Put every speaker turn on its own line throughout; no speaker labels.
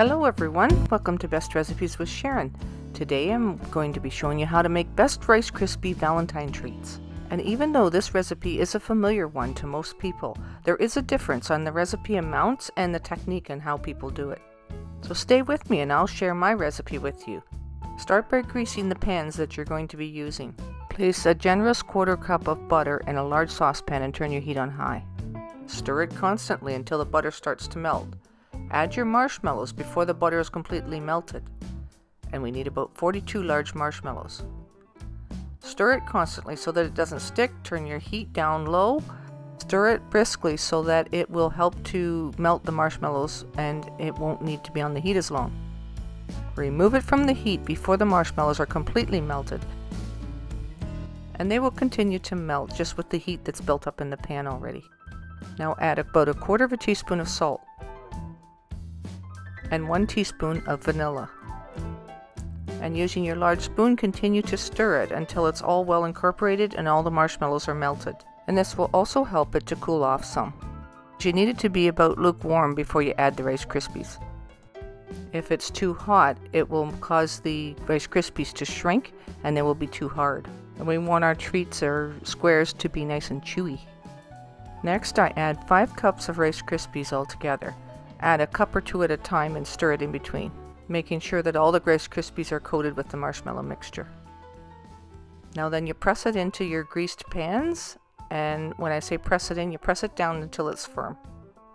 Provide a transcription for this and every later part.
Hello everyone, welcome to Best Recipes with Sharon. Today I'm going to be showing you how to make best Rice Krispie Valentine treats. And even though this recipe is a familiar one to most people, there is a difference on the recipe amounts and the technique and how people do it. So stay with me and I'll share my recipe with you. Start by greasing the pans that you're going to be using. Place a generous quarter cup of butter in a large saucepan and turn your heat on high. Stir it constantly until the butter starts to melt. Add your marshmallows before the butter is completely melted. And we need about 42 large marshmallows. Stir it constantly so that it doesn't stick. Turn your heat down low. Stir it briskly so that it will help to melt the marshmallows and it won't need to be on the heat as long. Remove it from the heat before the marshmallows are completely melted. And they will continue to melt just with the heat that's built up in the pan already. Now add about a quarter of a teaspoon of salt and 1 teaspoon of vanilla. And using your large spoon, continue to stir it until it's all well incorporated and all the marshmallows are melted. And this will also help it to cool off some. You need it to be about lukewarm before you add the Rice Krispies. If it's too hot, it will cause the Rice Krispies to shrink and they will be too hard. And we want our treats or squares to be nice and chewy. Next, I add 5 cups of Rice Krispies all together. Add a cup or two at a time and stir it in between, making sure that all the Rice Krispies are coated with the marshmallow mixture. Now then you press it into your greased pans, and when I say press it in, you press it down until it's firm.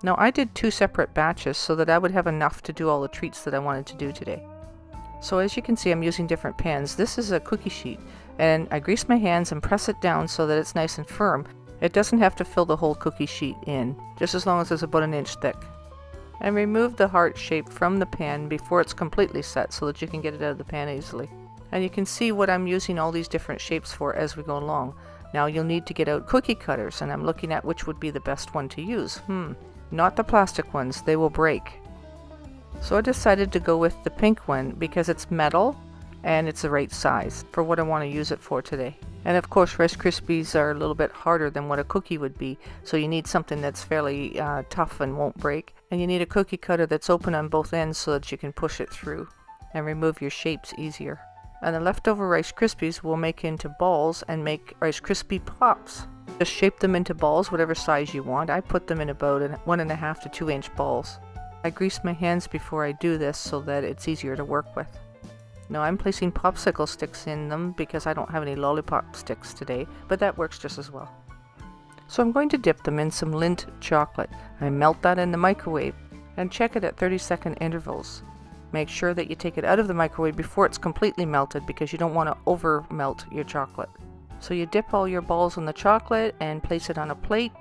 Now I did two separate batches so that I would have enough to do all the treats that I wanted to do today. So as you can see I'm using different pans. This is a cookie sheet and I grease my hands and press it down so that it's nice and firm. It doesn't have to fill the whole cookie sheet in, just as long as it's about an inch thick and remove the heart shape from the pan before it's completely set so that you can get it out of the pan easily. And you can see what I'm using all these different shapes for as we go along. Now you'll need to get out cookie cutters and I'm looking at which would be the best one to use. Hmm, not the plastic ones, they will break. So I decided to go with the pink one because it's metal and it's the right size for what I want to use it for today. And of course Rice Krispies are a little bit harder than what a cookie would be, so you need something that's fairly uh, tough and won't break. And you need a cookie cutter that's open on both ends so that you can push it through and remove your shapes easier. And the leftover Rice Krispies we'll make into balls and make Rice Krispie Pops. Just shape them into balls, whatever size you want. I put them in about one and a half to two inch balls. I grease my hands before I do this so that it's easier to work with. Now I'm placing popsicle sticks in them because I don't have any lollipop sticks today, but that works just as well. So I'm going to dip them in some Lindt chocolate. I melt that in the microwave and check it at 30 second intervals. Make sure that you take it out of the microwave before it's completely melted because you don't want to over melt your chocolate. So you dip all your balls in the chocolate and place it on a plate,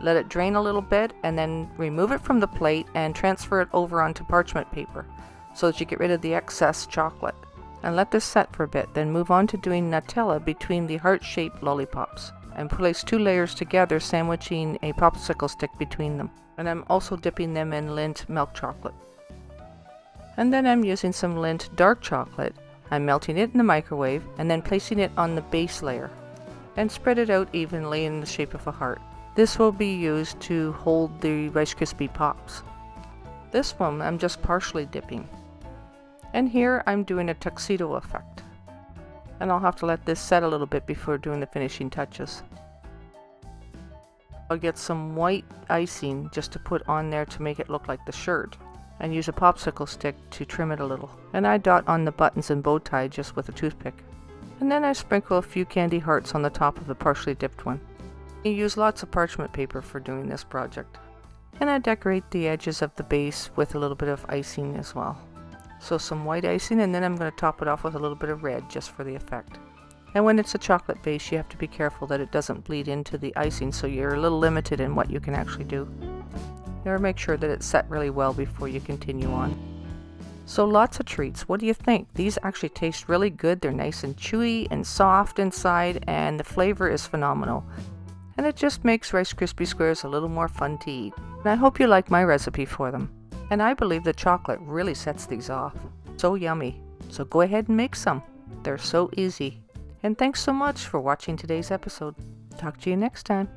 let it drain a little bit and then remove it from the plate and transfer it over onto parchment paper so that you get rid of the excess chocolate. And let this set for a bit, then move on to doing Nutella between the heart-shaped lollipops. And place two layers together, sandwiching a popsicle stick between them. And I'm also dipping them in Lindt milk chocolate. And then I'm using some Lindt dark chocolate. I'm melting it in the microwave and then placing it on the base layer. And spread it out evenly in the shape of a heart. This will be used to hold the Rice Krispie Pops. This one I'm just partially dipping. And here I'm doing a tuxedo effect. And I'll have to let this set a little bit before doing the finishing touches. I'll get some white icing just to put on there to make it look like the shirt and use a popsicle stick to trim it a little. And I dot on the buttons and bow tie just with a toothpick. And then I sprinkle a few candy hearts on the top of the partially dipped one. You use lots of parchment paper for doing this project. And I decorate the edges of the base with a little bit of icing as well. So some white icing and then I'm going to top it off with a little bit of red just for the effect. And when it's a chocolate base you have to be careful that it doesn't bleed into the icing so you're a little limited in what you can actually do. Or make sure that it's set really well before you continue on. So lots of treats. What do you think? These actually taste really good. They're nice and chewy and soft inside and the flavor is phenomenal. And it just makes Rice Krispie Squares a little more fun to eat. And I hope you like my recipe for them. And I believe the chocolate really sets these off. So yummy. So go ahead and make some. They're so easy. And thanks so much for watching today's episode. Talk to you next time.